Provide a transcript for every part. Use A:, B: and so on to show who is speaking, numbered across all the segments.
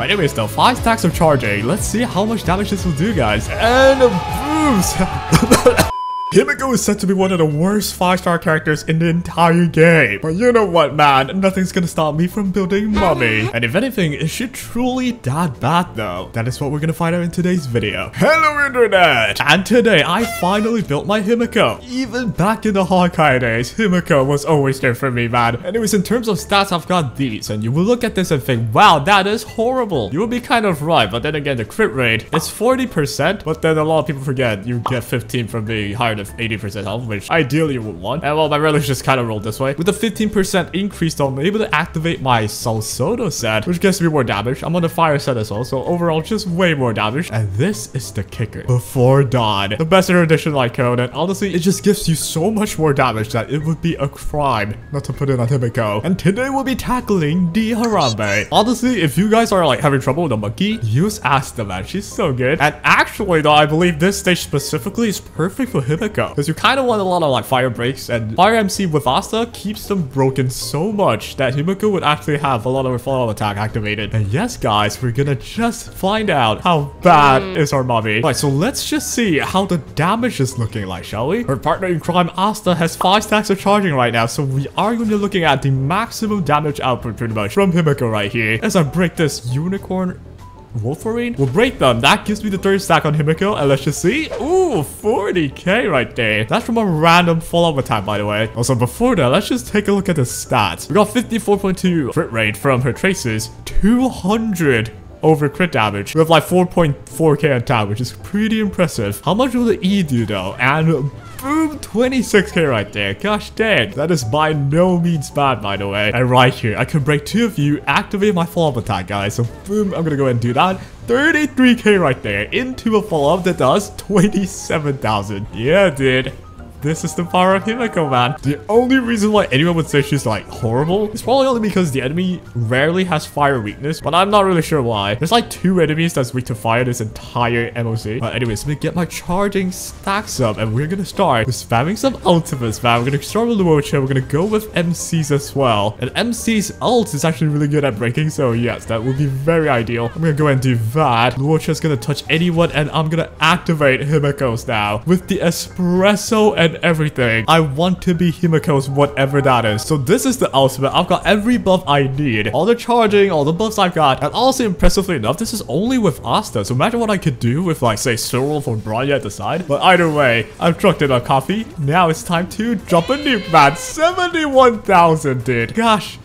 A: Anyways though, 5 stacks of charging. Let's see how much damage this will do guys. And boost! Himeko is said to be one of the worst 5-star characters in the entire game. But you know what, man? Nothing's gonna stop me from building Mummy. And if anything, is she truly that bad, though? That is what we're gonna find out in today's video. Hello, Internet! And today, I finally built my Himeko. Even back in the Honkai days, Himeko was always there for me, man. Anyways, in terms of stats, I've got these. And you will look at this and think, wow, that is horrible. You will be kind of right, but then again, the crit rate is 40%. But then a lot of people forget you get 15 from being higher than 80% health, which ideally you would want. And well, my relics just kind of rolled this way. With a 15% increase, though, I'm able to activate my Salsotto set, which gets me more damage. I'm on the fire set as well, so overall, just way more damage. And this is the kicker. Before Dawn, the best edition like and honestly, it just gives you so much more damage that it would be a crime not to put in on Himeko. And today we'll be tackling the Harambe. Honestly, if you guys are like having trouble with the monkey, use Asta, man. She's so good. And actually, though, I believe this stage specifically is perfect for Himeko because you kind of want a lot of like fire breaks and Fire MC with Asta keeps them broken so much that Himeko would actually have a lot of her follow attack activated. And yes, guys, we're gonna just find out how bad mm. is our mummy. Right, so let's just see how the damage is looking like, shall we? Her partner in crime, Asta, has 5 stacks of charging right now, so we are going to be looking at the maximum damage output pretty much from Himeko right here. As I break this unicorn Wolverine We'll break them. That gives me the third stack on Himeko. And let's just see. Ooh, 40k right there. That's from a random follow-up attack, by the way. Also, before that, let's just take a look at the stats. We got 54.2 crit rate from her traces. 200 over crit damage with like 4.4k attack, which is pretty impressive. How much will the E do though? And Boom, 26k right there. Gosh dang. That is by no means bad, by the way. And right here, I can break two of you, activate my follow-up attack, guys. So boom, I'm gonna go ahead and do that. 33k right there into a follow-up that does 27,000. Yeah, dude. This is the power of Himeko, man. The only reason why anyone would say she's like horrible is probably only because the enemy rarely has fire weakness, but I'm not really sure why. There's like two enemies that's weak to fire this entire MOC. But anyways, let me get my charging stacks up and we're gonna start with spamming some ultimates, man. We're gonna start with Luocha. We're gonna go with MCs as well. And MC's ult is actually really good at breaking, so yes, that would be very ideal. I'm gonna go and do that. Luocha's gonna touch anyone and I'm gonna activate Himeko's now with the espresso and everything. I want to be Himeko's whatever that is. So this is the ultimate. I've got every buff I need. All the charging, all the buffs I've got. And also impressively enough, this is only with Asta. So imagine what I could do with like say Cyril or Bronya at the side. But either way, I've trucked a coffee. Now it's time to drop a nuke, man. 71,000, dude. Gosh,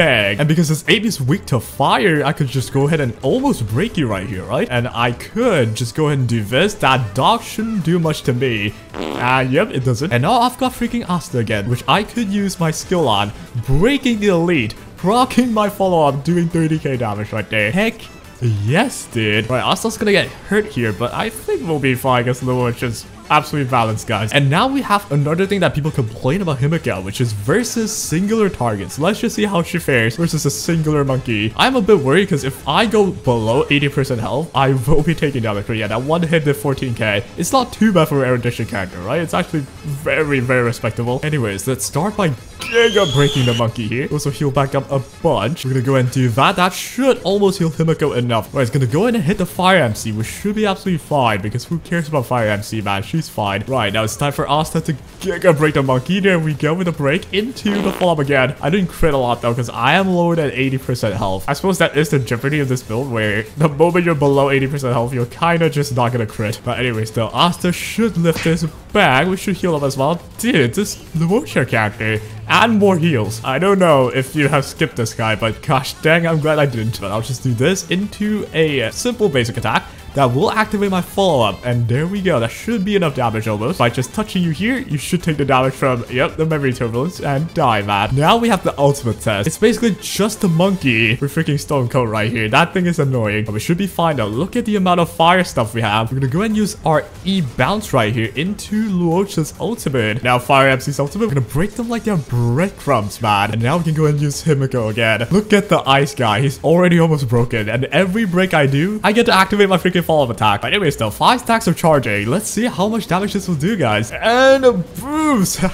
A: And because this ape is weak to fire, I could just go ahead and almost break you right here, right? And I could just go ahead and do this. That dog shouldn't do much to me. And yep, it doesn't. And now I've got freaking Asta again, which I could use my skill on. Breaking the elite, rocking my follow-up, doing 30k damage right there. Heck Yes, dude. Right, Asta's gonna get hurt here, but I think we'll be fine against Lua, just absolutely balanced, guys. And now we have another thing that people complain about Himeko, which is versus singular targets. Let's just see how she fares versus a singular monkey. I'm a bit worried because if I go below 80% health, I will be taking damage. But yeah, that one hit did 14k. It's not too bad for an erudition character, right? It's actually very, very respectable. Anyways, let's start by giga breaking the monkey here. Also heal back up a bunch. We're gonna go and do that. That should almost heal Himeko enough. Right, it's gonna go in and hit the Fire MC, which should be absolutely fine because who cares about Fire MC, man? She's fine. Right, now it's time for Asta to giga break the monkey. There we go with a break into the follow-up again. I didn't crit a lot though because I am lower than 80% health. I suppose that is the jeopardy of this build where the moment you're below 80% health, you're kind of just not gonna crit. But anyways, though, Asta should lift this bag. We should heal up as well. Dude, this Luocha character and more heals. I don't know if you have skipped this guy, but gosh dang, I'm glad I didn't. But I'll just do this into a simple basic attack that will activate my follow-up. And there we go. That should be enough damage almost. By just touching you here, you should take the damage from, yep, the memory turbulence and die, man. Now we have the ultimate test. It's basically just a monkey with freaking stone coat right here. That thing is annoying, but we should be fine though. Look at the amount of fire stuff we have. We're gonna go and use our E-bounce right here into Luocha's ultimate. Now Fire MC's ultimate, we're gonna break them like they're breadcrumbs, man. And now we can go and use Himeko again. Look at the ice guy. He's already almost broken. And every break I do, I get to activate my freaking freaking follow-up attack. But anyways though, 5 stacks of charging. Let's see how much damage this will do guys. And a boost!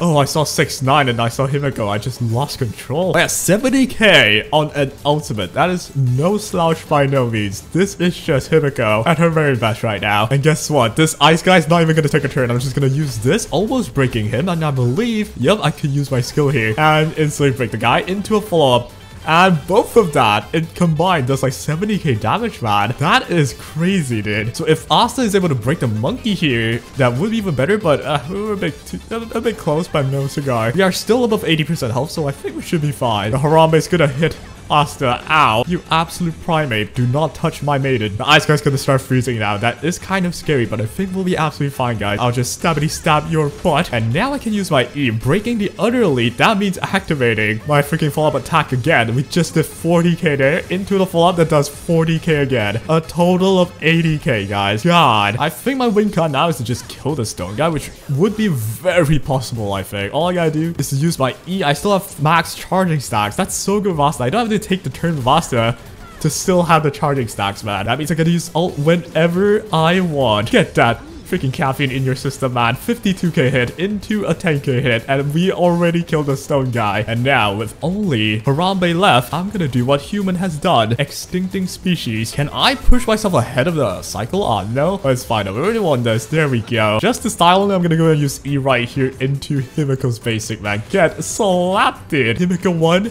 A: oh, I saw 6-9 and I saw him Himeko. I just lost control. Oh, yeah, 70k on an ultimate. That is no slouch by no means. This is just Himeko at her very best right now. And guess what? This ice guy's not even gonna take a turn. I'm just gonna use this, almost breaking him. And I believe, yep, I could use my skill here and instantly break the guy into a follow-up. And both of that, it combined, does like 70k damage, man. That is crazy, dude. So if Asta is able to break the monkey here, that would be even better, but uh, we were a bit, too, a, bit close by no cigar. We are still above 80% health, so I think we should be fine. The Harambe is gonna hit Asta, ow. You absolute primate, do not touch my maiden. The ice guy's gonna start freezing now. That is kind of scary, but I think we'll be absolutely fine, guys. I'll just stabbity stab your butt. And now I can use my E. Breaking the other elite, that means activating my freaking follow-up attack again. We just did 40k there into the follow-up that does 40k again. A total of 80k, guys. God. I think my win con now is to just kill the stone guy, which would be very possible, I think. All I gotta do is to use my E. I still have max charging stacks. That's so good, Vasta. I don't have to take the turn Vasta to still have the charging stacks, man. That means I can use ult whenever I want. Get that freaking caffeine in your system, man. 52k hit into a 10k hit, and we already killed the stone guy. And now, with only Harambe left, I'm gonna do what human has done, extincting species. Can I push myself ahead of the cycle? Ah, oh, no. But it's fine. I already won this. There we go. Just to style him, I'm gonna go and use E right here into Himeko's basic, man. Get slapped, dude. Himeko 1,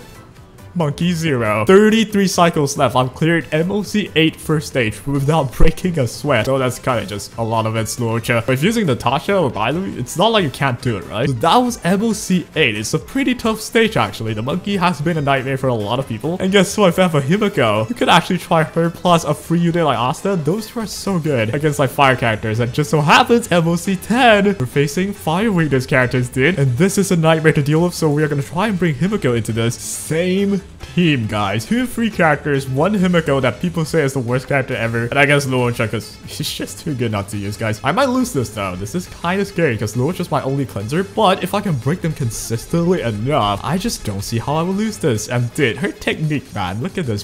A: Monkey 0. 33 cycles left. I've cleared MOC 8 first stage without breaking a sweat. So that's kind of just a lot of its Slurcha. But if using Natasha or Bailu, it's not like you can't do it, right? So that was MOC 8. It's a pretty tough stage, actually. The monkey has been a nightmare for a lot of people. And guess what? If I have a Himeko, you could actually try her plus a free unit like Asta. Those two are so good against like fire characters. And just so happens, MOC 10, we're facing fire weakness characters, dude. And this is a nightmare to deal with. So we are going to try and bring Himeko into this. Same team, guys. Two free characters, one Himeko that people say is the worst character ever, and I guess Luocha because he's just too good not to use, guys. I might lose this though. This is kind of scary because is my only cleanser, but if I can break them consistently enough, I just don't see how I will lose this. And did her technique, man. Look at this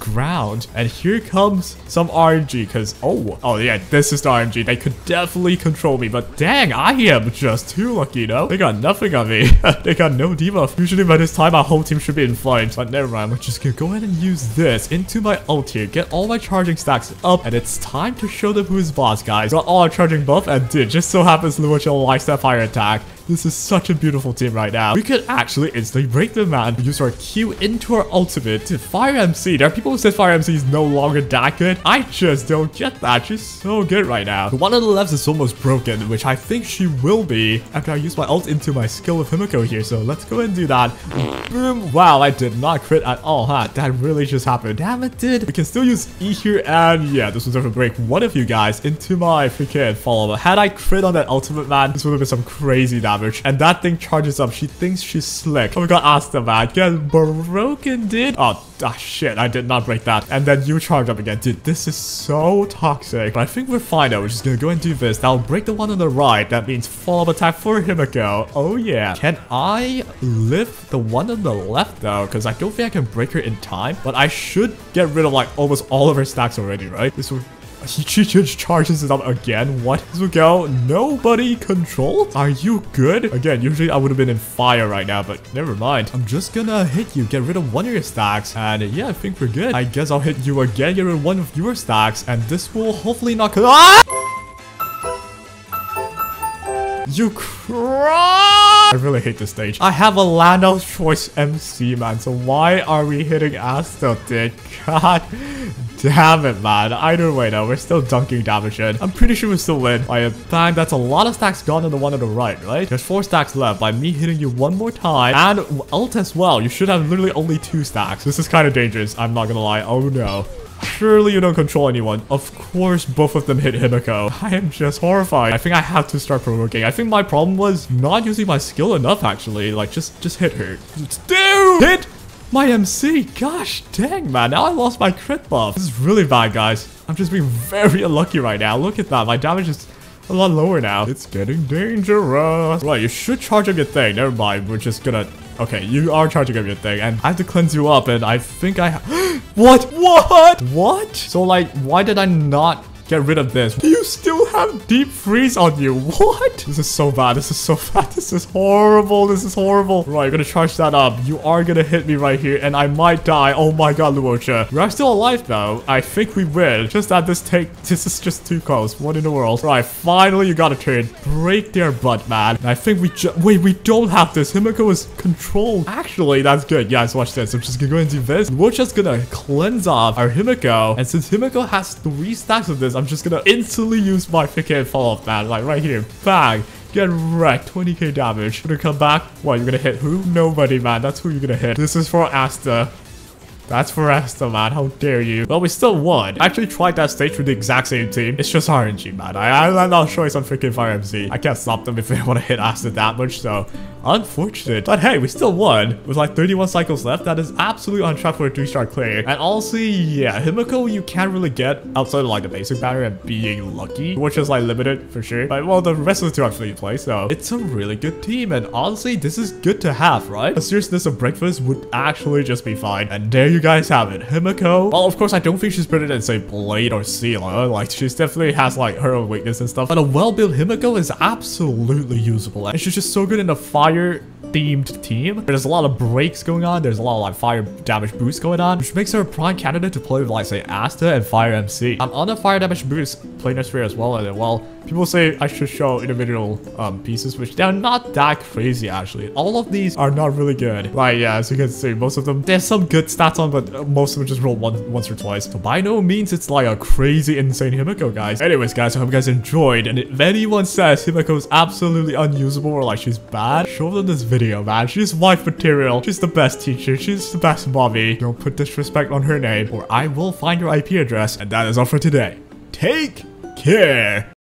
A: ground. And here comes some RNG, because, oh, oh yeah, this is the RNG. They could definitely control me, but dang, I am just too lucky, you know? They got nothing on me. they got no debuff. Usually by this time, our whole team should be in flames, but never mind. We're just gonna go ahead and use this into my ult here, get all my charging stacks up, and it's time to show them who's boss, guys. Got all our charging buff, and did just so happens Luocha likes that fire attack. This is such a beautiful team right now. We could actually instantly break the man, use our Q into our ultimate to Fire MC. There are people who say Fire MC is no longer that good. I just don't get that. She's so good right now. The one on the left is almost broken, which I think she will be after I use my ult into my skill with Himeko here. So let's go and do that. Boom. Wow, I did not crit at all, huh? That really just happened. Damn it, did. We can still use E here. And yeah, this was over break one of you guys into my freaking follow. Up. Had I crit on that ultimate, man, this would have been some crazy damage damage. And that thing charges up. She thinks she's slick. Oh my god, Asta man. Get broken, dude. Oh, ah, shit. I did not break that. And then you charge up again. Dude, this is so toxic. But I think we're fine now. We're just gonna go and do this. That'll break the one on the right. That means follow attack for him Himeko. Oh yeah. Can I lift the one on the left though? Because I don't think I can break her in time. But I should get rid of like almost all of her stacks already, right? This will he just charges it up again. What? Miguel, nobody control? Are you good? Again, usually I would have been in fire right now, but never mind. I'm just gonna hit you, get rid of one of your stacks. And yeah, I think we're good. I guess I'll hit you again, get rid of one of your stacks. And this will hopefully not... Ah! You cry! I really hate this stage. I have a land of choice MC, man. So why are we hitting dude? God damn it, man. Either way, though, we're still dunking damage in. I'm pretty sure we still win. By a bang, that's a lot of stacks gone on the one on the right, right? There's four stacks left by me hitting you one more time. And ult as well. You should have literally only two stacks. This is kind of dangerous. I'm not gonna lie. Oh, no. Surely you don't control anyone. Of course both of them hit Himeko. I am just horrified. I think I have to start provoking. I think my problem was not using my skill enough actually. Like just just hit her. Dude! Hit my MC. Gosh dang man. Now I lost my crit buff. This is really bad guys. I'm just being very unlucky right now. Look at that. My damage is a lot lower now. It's getting dangerous. Right, you should charge up your thing. Never mind. We're just gonna Okay, you are charging up your thing, and I have to cleanse you up, and I think I What? What? What? So, like, why did I not Get rid of this. You still have deep freeze on you. What? This is so bad. This is so bad. This is horrible. This is horrible. Right, you're gonna charge that up. You are gonna hit me right here and I might die. Oh my god, Luocha. We are still alive though. I think we will. Just that this take this is just too close. What in the world? Right, finally you got a turn. Break their butt, man. And I think we just wait, we don't have this. Himeko is controlled. Actually, that's good. Guys, watch this. I'm just gonna go and do this. We're just gonna cleanse off our Himeko. And since Himeko has three stacks of this, I'm just gonna instantly use my freaking follow-up man. Like right here. Bang. Get wrecked. 20k damage. Gonna come back. What, you're gonna hit who? Nobody, man. That's who you're gonna hit. This is for Asta. That's for Asta, man. How dare you? Well, we still won. I actually tried that stage with the exact same team. It's just RNG, man. I, I, I'll show you some freaking Fire MC. I can't stop them if they want to hit Asta that much, so unfortunate. But hey, we still won. With like 31 cycles left, that is absolutely on track for a 3-star clear. And honestly, yeah, Himeko you can't really get outside of like the basic banner and being lucky, which is like limited for sure. But well, the rest of the two free play, so it's a really good team. And honestly, this is good to have, right? A seriousness of breakfast would actually just be fine. And there you guys have it. Himeko. Well, of course, I don't think she's better than, say, Blade or Seele. Like, she definitely has, like, her own weakness and stuff. But a well-built Himeko is absolutely usable. And she's just so good in the fire themed team. There's a lot of breaks going on. There's a lot of like fire damage boost going on, which makes her a prime candidate to play with like say Asta and Fire MC. I'm um, on the fire damage boost planar sphere as well. And well, people say I should show individual um, pieces, which they're not that crazy actually. All of these are not really good. Like yeah, as you can see, most of them, there's some good stats on, but uh, most of them just roll one, once or twice. So by no means it's like a crazy insane Himeko, guys. Anyways, guys, I hope you guys enjoyed. And if anyone says Himeko is absolutely unusable or like she's bad, show them this video video, man. She's wife material. She's the best teacher. She's the best mommy. Don't put disrespect on her name or I will find your IP address. And that is all for today. Take care.